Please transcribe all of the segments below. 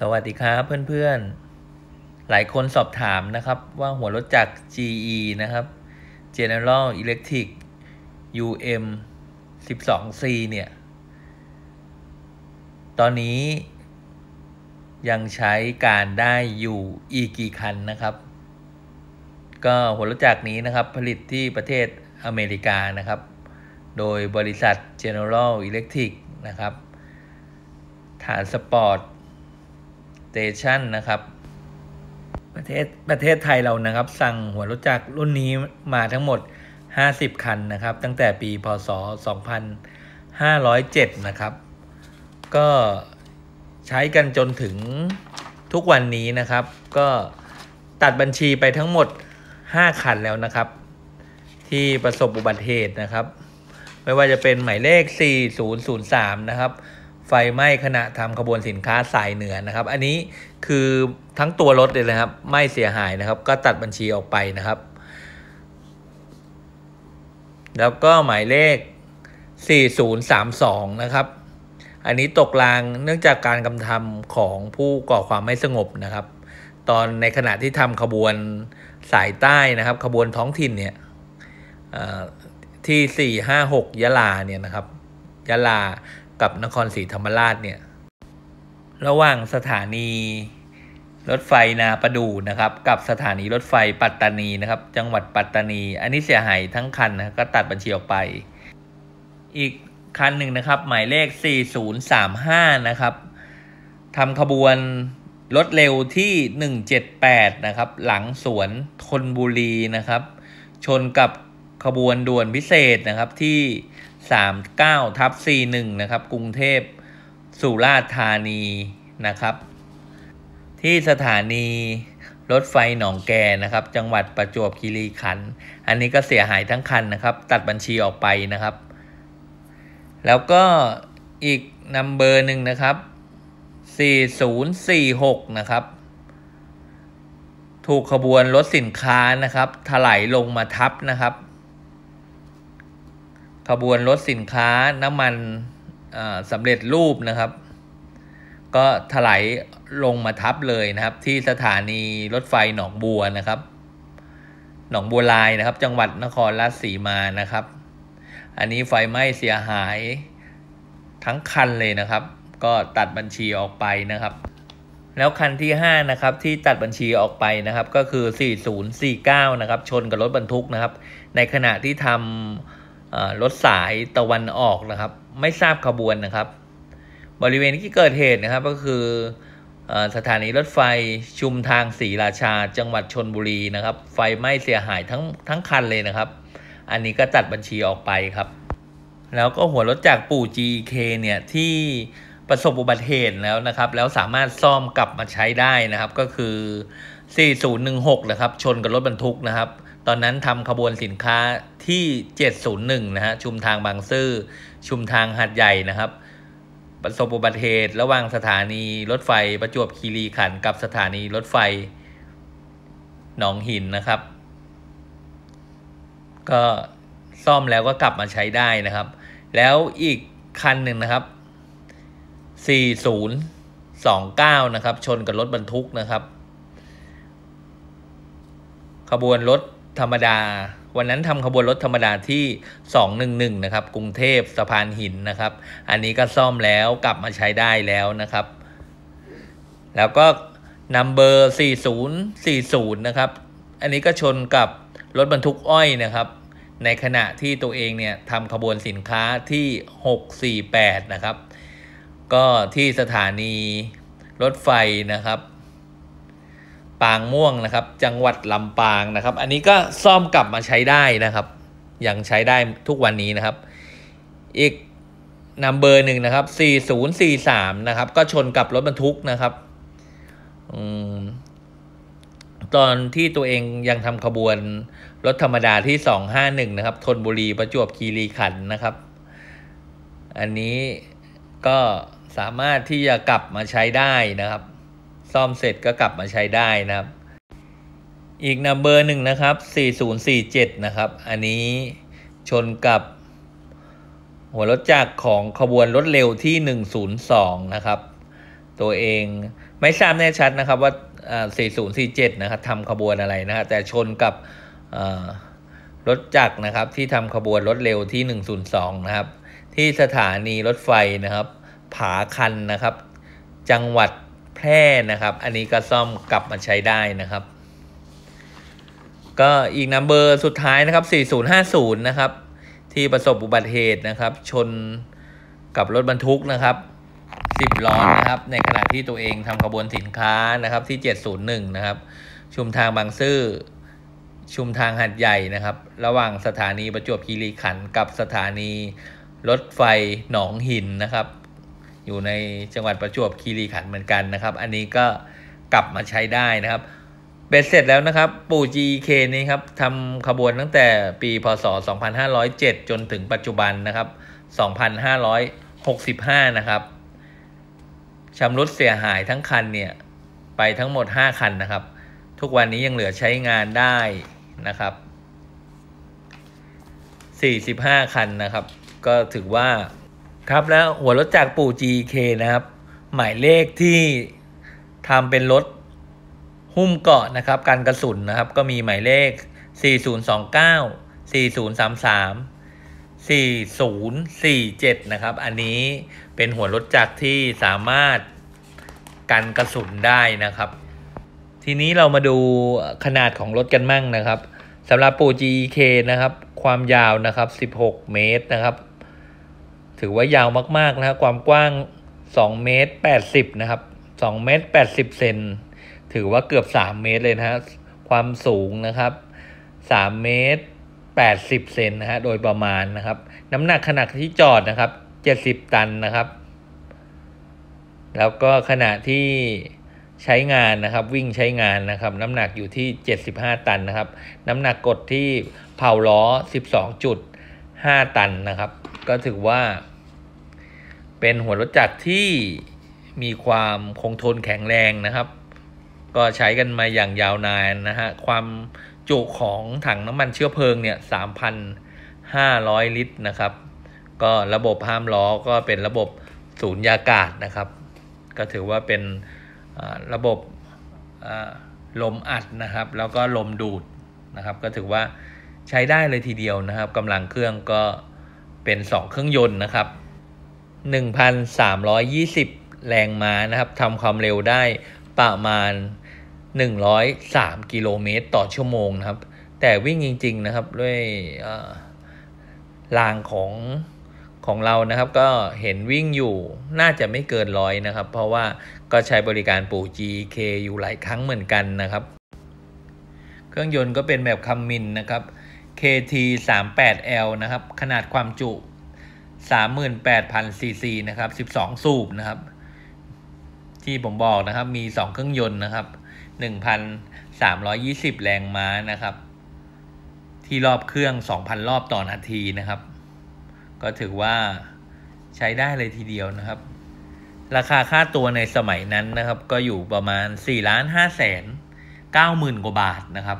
สวัสดีครับเพื่อนๆ หลายคนสอบถามนะครับว่าหัวรถจักร GE นะครับ General Electric UM 12C เนี่ย ตอนนี้ยังใช้การได้อยู่อีกกี่คันนะครับ ก็หัวรถจักรนี้นะครับผลิตที่ประเทศอเมริกานะครับ โดยบริษัท General Electric นะครับ ฐานสปอร์ต เตชันนะครับ ประเทศประเทศไทยเรานะครับ สั่งหัวรถจักรรุ่นนี้มาทั้งหมด 50 คันนะครับ ตั้งแต่ปีพศ 2507 นะครับ ก็ใช้กันจนถึงทุกวันนี้นะครับ ก็ตัดบัญชีไปทั้งหมด 5 คันแล้วนะครับ ที่ประสบอุบัติเหตุนะครับ ไม่ว่าจะเป็นหมายเลข 4003 นะครับ ไฟไหม้ขณะทำขบวนสินค้าสายเหนือนะครับ อันนี้คือทั้งตัวรถเลยนะครับไม้เสียหายนะครับ ก็ตัดบัญชีออกไปนะครับ แล้วก็หมายเลข 4032 นะครับ อันนี้ตกรางเนื่องจากการกำทำของผู้ก่อความไม่สงบนะครับ ตอนในขณะที่ทำขบวนสายใต้นะครับ ขบวนท้องถิ่นเนี่ยที่ 456 ยะลาเนี่ยนะครับ ยะลา กับนครศรีธรรมราชเนี่ย ระหว่างสถานีรถไฟนาประดูนะครับ กับสถานีรถไฟปัตตานีนะครับ จังหวัดปัตตานี อันนี้เสียหายทั้งคันนะก็ตัดบัญชีออกไป อีกคันหนึ่งนะครับ หมายเลข 4035 นะครับทำขบวนรถเร็วที่ 178 นะครับ หลังสวนทนบุรีนะครับ ชนกับขบวนด่วนพิเศษนะครับที่ 39ทับ41นะครับกรุงเทพสุราษฎร์ธานีนะครับ ที่สถานีรถไฟหนองแกนะครับ จังหวัดประจวบคีรีขันธ์อันนี้ก็เสียหายทั้งคันนะครับ ตัดบัญชีออกไปนะครับ แล้วก็อีกนัมเบอร์หนึ่งนะครับ 4046 นะครับ ถูกขบวนรถสินค้านะครับ ถลายลงมาทับนะครับ ขบวนรถสินค้าน้ำมันสำเร็จรูปนะครับ ก็ถลายลงมาทับเลยนะครับ ที่สถานีรถไฟหนองบัวนะครับ หนองบัวลายนะครับ จังหวัดนครราชสีมานะครับ อันนี้ไฟไหม้เสียหายทั้งคันเลยนะครับ ก็ตัดบัญชีออกไปนะครับ แล้วคันที่5นะครับที่ตัดบัญชีออกไปนะครับ ก็คือ 4049นะครับชนกับรถบรรทุกนะครับ ในขณะที่ทำ รถสายตะวันออกนะครับ ไม่ทราบขบวนนะครับ บริเวณที่เกิดเหตุนะครับก็คือสถานีรถไฟชุมทางศรีราชาจังหวัดชนบุรีนะครับ ไฟไหม้เสียหายทั้งทั้งคันเลยนะครับ อันนี้ก็ตัดบัญชีออกไปครับ แล้วก็หัวรถจากปู่ GK เนี่ยที่ประสบอุบัติเหตุแล้วนะครับ แล้วสามารถซ่อมกลับมาใช้ได้นะครับ ก็คือ 4016 นะครับ ชนกับรถบรรทุกนะครับ ตอนนั้นทำขบวนสินค้าที่ 701 นะฮะ ชุมทางบางซื่อ ชุมทางหัดใหญ่นะครับ ประสบอุบัติเหตุระหว่างสถานีรถไฟประจวบคีรีขันธ์กับสถานีรถไฟหนองหินนะครับ ก็ซ่อมแล้วก็กลับมาใช้ได้นะครับ แล้วอีกคันหนึ่งนะครับ 4029 นะครับ ชนกับรถบรรทุกนะครับ ขบวนรถ ธรรมดา วันนั้นทำขบวนรถธรรมดาที่ 211 นะครับ กรุงเทพสะพานหินนะครับ อันนี้ก็ซ่อมแล้วกลับมาใช้ได้แล้วนะครับ แล้วก็นัมเบอร์4040 นะครับ อันนี้ก็ชนกับรถบรรทุกอ้อยนะครับ ในขณะที่ตัวเองเนี่ยทำขบวนสินค้าที่ 648 นะครับ ก็ที่สถานีรถไฟนะครับ ปางม่วงนะครับ จังหวัดลำปางนะครับ อันนี้ก็ซ่อมกลับมาใช้ได้นะครับยังใช้ได้ทุกวันนี้นะครับ อีกนัมเบอร์หนึ่งนะครับ 4043 นะครับ ก็ชนกับรถบรรทุกนะครับอตอนที่ตัวเองยังทำขบวนรถธรรมดาที่ 251 นะครับทนบุรีประจวบคีรีขันธ์นะครับ อันนี้ก็สามารถที่จะกลับมาใช้ได้นะครับ ซ่อมเสร็จก็กลับมาใช้ได้นะครับ อีกนัมเบอร์หนึ่งนะครับ 4047 นะครับ อันนี้ชนกับหัวรถจักรของขบวนรถเร็วที่ 102 นะครับ ตัวเองไม่ทราบแน่ชัดนะครับว่า 4047 นะครับทำขบวนอะไรนะฮะแต่ชนกับรถจักรนะครับที่ทำขบวนรถเร็วที่ 102 นะครับ ที่สถานีรถไฟนะครับ ผาคันนะครับ จังหวัด แพร่นะครับ อันนี้ก็ซ่อมกลับมาใช้ได้นะครับ ก็อีกนัมเบอร์สุดท้ายนะครับ 4050 นะครับ ที่ประสบอุบัติเหตุนะครับ ชนกับรถบรรทุกนะครับสิบล้อนะครับ ในขณะที่ตัวเองทำขบวนสินค้านะครับที่ 701 นะครับ ชุมทางบางซื่อชุมทางหัดใหญ่นะครับ ระหว่างสถานีประจวบคีรีขันธ์กับสถานีรถไฟหนองหินนะครับ อยู่ในจังหวัดประจวบคีรีขันธ์เหมือนกันนะครับ อันนี้ก็กลับมาใช้ได้นะครับเบ็ดเสร็จแล้วนะครับ ปู่ GK นี้ครับทำขบวนตั้งแต่ปีพศ 2507 จนถึงปัจจุบันนะครับ 2565 นะครับชำรุดเสียหายทั้งคันเนี่ย ไปทั้งหมด 5 คันนะครับ ทุกวันนี้ยังเหลือใช้งานได้นะครับ 45 คันนะครับ ก็ถือว่า ครับแล้วหัวรถจากปู่ GK นะครับ หมายเลขที่ทำเป็นรถหุ้มเกาะนะครับการกระสุนนะครับ ก็มีหมายเลข 4029 4033 4047 นะครับ อันนี้เป็นหัวรถจักรที่สามารถกันกระสุนได้นะครับ ทีนี้เรามาดูขนาดของรถกันมั่งนะครับสำหรับปู GK นะครับ ความยาวนะครับ 16 เมตรนะครับ ถือว่ายาวมากๆนะครับความกว้าง2เมตร80นะครับ2เมตร80เซนถือว่าเกือบ3เมตรเลยนะฮะความสูงนะครับ3เมตร80เซนนะฮะโดยประมาณนะครับ น้ำหนักขณะที่จอดนะครับ 70 ตันนะครับ แล้วก็ขณะที่ใช้งานนะครับ วิ่งใช้งานนะครับ น้ำหนักอยู่ที่ 75 ตันนะครับ น้ำหนักกดที่เผาล้อ 12.5 ตันนะครับ ก็ถือว่า เป็นหัวรถจักรที่มีความคงทนแข็งแรงนะครับ ก็ใช้กันมาอย่างยาวนานนะฮะ ความจุของถังน้ำมันเชื้อเพลิงเนี่ย 3,500 ลิตรนะครับ ก็ระบบห้ามล้อก็เป็นระบบสูญญากาศนะครับ ก็ถือว่าเป็นระบบลมอัดนะครับ แล้วก็ลมดูดนะครับ ก็ถือว่าใช้ได้เลยทีเดียวนะครับกำลังเครื่องก็เป็น 2 เครื่องยนต์นะครับ 1,320 แรงม้านะครับทำความเร็วได้ประมาณ 103 กิโลเมตรต่อชั่วโมงนะครับ แต่วิ่งจริง ๆนะครับด้วยรางของของเรานะครับก็เห็นวิ่งอยู่น่าจะไม่เกินร้อยนะครับ เพราะว่าก็ใช้บริการปู่ GK อยู่หลายครั้งเหมือนกันนะครับ เครื่องยนต์ก็เป็นแบบคัมมินนะครับ KT 38L นะครับ ขนาดความจุ 38,000 cc นะครับ 12 สูบนะครับ ที่ผมบอกนะครับ มี 2 เครื่องยนต์นะครับ 1,320 แรงม้านะครับ ที่รอบเครื่อง 2,000 รอบต่อนาทีนะครับ ก็ถือว่าใช้ได้เลยทีเดียวนะครับ ราคาค่าตัวในสมัยนั้นนะครับ ก็อยู่ประมาณ4ล้าน5แสน9หมื่นกว่าบาทนะครับ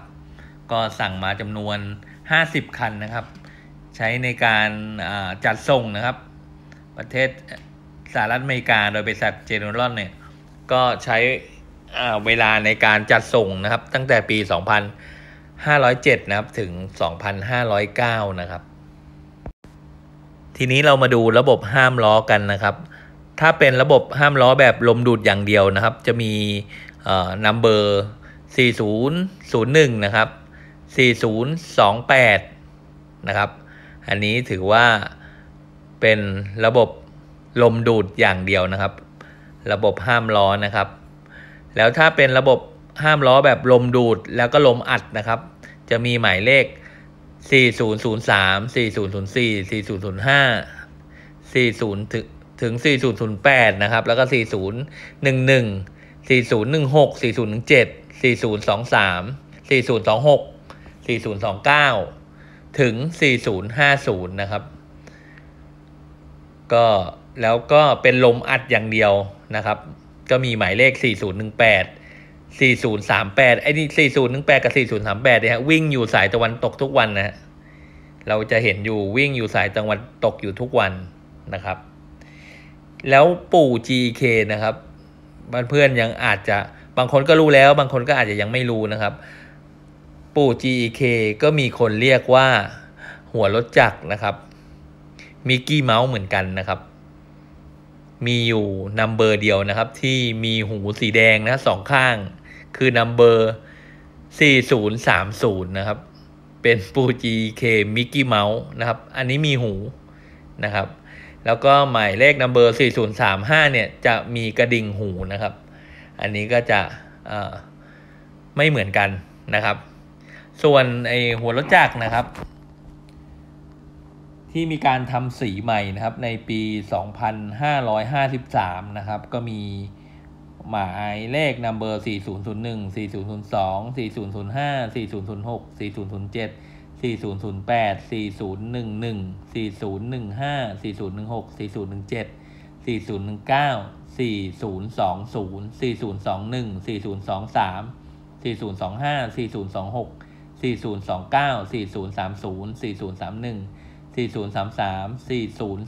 ก็สั่งมาจำนวน 50 คันนะครับ ใช้ในการจัดส่งนะครับ ประเทศสหรัฐอเมริกาโดยบริษัทเจเนอรอนเนี่ยก็ใช้เวลาในการจัดส่งนะครับ ตั้งแต่ปี 2507 นะครับถึง 2509 นะครับ ทีนี้เรามาดูระบบห้ามล้อกันนะครับ ถ้าเป็นระบบห้ามล้อแบบลมดูดอย่างเดียวนะครับ จะมีนัมเบอร์ 4001 นะครับ 4028 นะครับ อันนี้ถือว่าเป็นระบบลมดูดอย่างเดียวนะครับ ระบบห้ามล้อนะครับ แล้วถ้าเป็นระบบห้ามล้อแบบลมดูดแล้วก็ลมอัดนะครับ จะมีหมายเลข 4003 4004 4005 40ถึงถึง4008นะครับ แล้วก็ 4011 4016 4017 4023 4026 4029 ถึง 4050 นะครับ ก็แล้วก็เป็นลมอัดอย่างเดียวนะครับ ก็มีหมายเลข 4018 4038 ไอ้นี่ 4018 กับ 4038เนี่ยฮะวิ่งอยู่สายตะวันตกทุกวันนะเราจะเห็นอยู่วิ่งอยู่สายตะวันตกอยู่ทุกวันนะครับ แล้วปู่ GK นะครับเพื่อนๆยังอาจจะบางคนก็รู้แล้ว บางคนก็อาจจะยังไม่รู้นะครับ ปู่ GEK ก็มีคนเรียกว่าหัวรถจักรนะครับมิกกี้เมาส์เหมือนกันนะครับ มีอยู่นัมเบอร์เดียวนะครับ ที่มีหูสีแดงนะสองข้าง คือนัมเบอร์4030 นะครับ เป็นปู GK มิกกี้เมาส์นะครับ อันนี้มีหูนะครับ แล้วก็หมายเลขนัมเบอร์4035 เนี่ย จะมีกระดิ่งหูนะครับ อันนี้ก็จะไม่เหมือนกันนะครับ ส่วนไอหัวรถจักรนะครับ ที่มีการทำสีใหม่นะครับในปี 2553 นะครับ ก็มีหมายเลขนัมเบอร์ 4001 4002 4005 4006 4007 4008 4011 4015 4016 4017 4019 4020 4021 4023 4025 4026 4029 4030 4031 4033 4034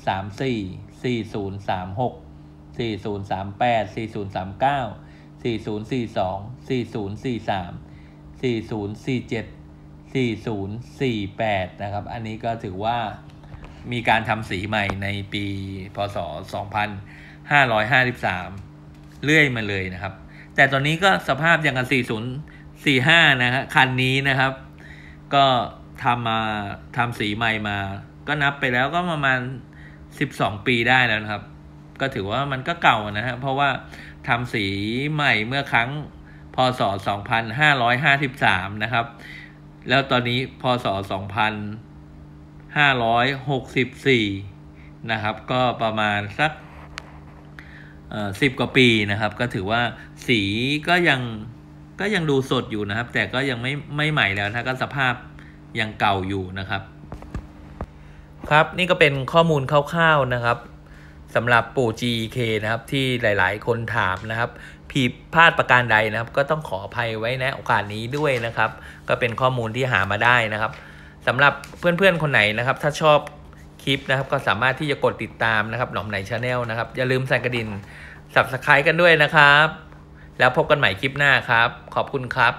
4036 4038 4039 4042 4043 4047 4048 นะครับ อันนี้ก็ถือว่ามีการทำสีใหม่ในปีพศ 2553 เรื่อยมาเลยนะครับ แต่ตอนนี้ก็สภาพอย่างกับ4045 นะครับคันนี้นะครับ ก็ทำมาทำสีใหม่มา ก็นับไปแล้วก็ประมาณ12ปีได้แล้วนะครับ ก็ถือว่ามันก็เก่านะฮะเพราะว่าทำสีใหม่เมื่อครั้งพศ 2553 นะครับ แล้วตอนนี้พศ 2564 นะครับ ก็ประมาณสักสิบกว่าปีนะครับ ก็ถือว่าสีก็ยัง ก็ยังดูสดอยู่นะครับ แต่ก็ยังไม่ไม่ใหม่แล้วนะก็สภาพยังเก่าอยู่นะครับ ครับนี่ก็เป็นข้อมูลคร่าวๆนะครับสำหรับปู่ GK นะครับที่หลายๆ คนถามนะครับผิดพลาดประการใดนะครับ ก็ต้องขออภัยไว้นะโอกาสนี้ด้วยนะครับ ก็เป็นข้อมูลที่หามาได้นะครับสำหรับเพื่อนๆคนไหนนะครับ ถ้าชอบคลิปนะครับก็สามารถที่จะกดติดตามนะครับหนอมไหน channel นะครับอย่าลืมสั่นกระดิ่ง subscribe กันด้วยนะครับ แล้วพบกันใหม่คลิปหน้าครับ ขอบคุณครับ